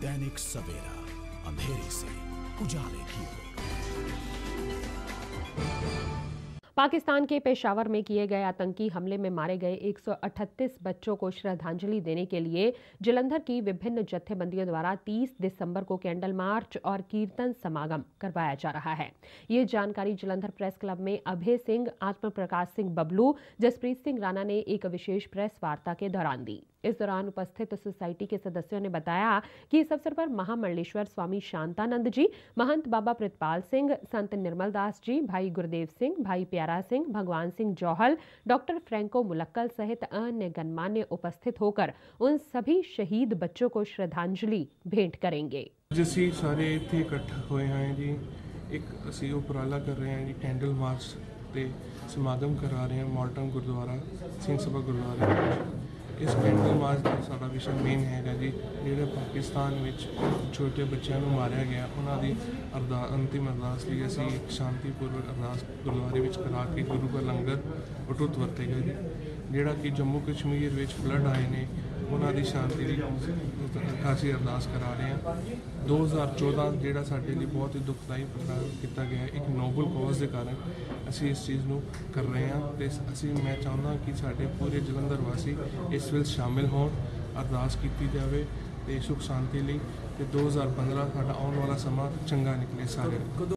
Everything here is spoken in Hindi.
दैनिक सवेरा, अंधेरे से उजाले की ओर पाकिस्तान के पेशावर में किए गए आतंकी हमले में मारे गए 138 बच्चों को श्रद्धांजलि देने के लिए जलंधर की विभिन्न जत्थेबंदियों द्वारा 30 दिसंबर को कैंडल मार्च और कीर्तन समागम करवाया जा रहा है। ये जानकारी जलंधर प्रेस क्लब में अभय सिंह आत्म प्रकाश सिंह बबलू, जसप्रीत सिंह राणा ने एक विशेष प्रेस वार्ता के दौरान दी। इस दौरान उपस्थित सोसाइटी के सदस्यों ने बताया कि इस अवसर पर महामंडलेश्वर स्वामी शांतानंद जी महंत बाबा प्रितपाल सिंह संत निर्मल दास जी भाई गुरुदेव सिंह भाई प्यारा सिंह भगवान सिंह जौहल डॉक्टर फ्रैंको मुलक्कल सहित अन्य गणमान्य उपस्थित होकर उन सभी शहीद बच्चों को श्रद्धांजलि भेंट करेंगे ਅੱਜ ਅਸੀਂ ਸਾਰੇ ਇੱਥੇ ਇਕੱਠ ਹੋਏ ਹਾਂ ਜੀ ਇੱਕ ਅਸੀਂ ਉਪਰਾਲਾ ਕਰ ਰਹੇ ਹਾਂ ਜੀ ਕੈਂਡਲ ਮਾਰਚ ਤੇ ਸਮਾਗਮ ਕਰਾ ਰਹੇ ਹਾਂ ਮਾਲਟਨ ਗੁਰਦੁਆਰਾ ਸਿੰਘ ਸਭਾ ਗੁਰਦੁਆਰੇ ਵਿੱਚ। ਇਸ ਕੈਂਡਲ ਆਵਾਜ਼ ਦਾ ਸਾਡਾ ਵਿਸ਼ਾ ਮੇਨ ਹੈਗਾ ਜੀ, ਜਿਹੜੇ ਪਾਕਿਸਤਾਨ ਵਿੱਚ ਛੋਟੇ ਬੱਚਿਆਂ ਨੂੰ ਮਾਰਿਆ ਗਿਆ, ਉਹਨਾਂ ਦੀ ਅਰਦਾ, ਅੰਤਿਮ ਅਰਦਾਸ ਲਈ ਅਸੀਂ ਇੱਕ ਸ਼ਾਂਤੀਪੂਰਵਕ ਅਰਦਾਸ ਗੁਰਦੁਆਰੇ ਵਿੱਚ ਕਰਾ ਕੇ ਗੁਰੂ ਦਾ ਲੰਗਰ ਅਟੁੱਟ ਵਰਤੇਗਾ ਜੀ ਜਿਹੜਾ ਕਿ ਜੰਮੂ ਕਸ਼ਮੀਰ ਵਿੱਚ ਫਲੱਡ ਆਏ ਨੇ, ਉਹਨਾਂ ਦੀ ਸ਼ਾਂਤੀ ਲਈ ਖਾਸੀ ਅਰਦਾਸ ਕਰਾ ਰਹੇ ਹਾਂ। 2014 ਜਿਹੜਾ ਸਾਡੇ ਲਈ ਬਹੁਤ ਹੀ ਦੁਖਦਾਈ ਪ੍ਰਕਾਰ ਕੀਤਾ ਗਿਆ ਇੱਕ ਨੋਬਲ ਕਾਜ਼ ਦੇ ਕਾਰਨ ਅਸੀਂ ਇਸ ਚੀਜ਼ ਨੂੰ ਕਰ ਰਹੇ ਹਾਂ ਤੇ ਅਸੀਂ, ਮੈਂ ਚਾਹੁੰਦਾ ਕਿ ਸਾਡੇ ਪੂਰੇ ਜਲੰਧਰ ਵਾਸੀ ਇਸ ਵਿੱਚ ਸ਼ਾਮਿਲ ਹੋਣ, ਅਰਦਾਸ ਕੀਤੀ ਜਾਵੇ ਤੇ ਸੁਖ ਸ਼ਾਂਤੀ ਲਈ ਤੇ 2015 ਸਾਡਾ ਆਉਣ ਵਾਲਾ ਸਮਾਂ ਚੰਗਾ ਨਿਕਲੇ ਸਾਰਿਆਂ ਲਈ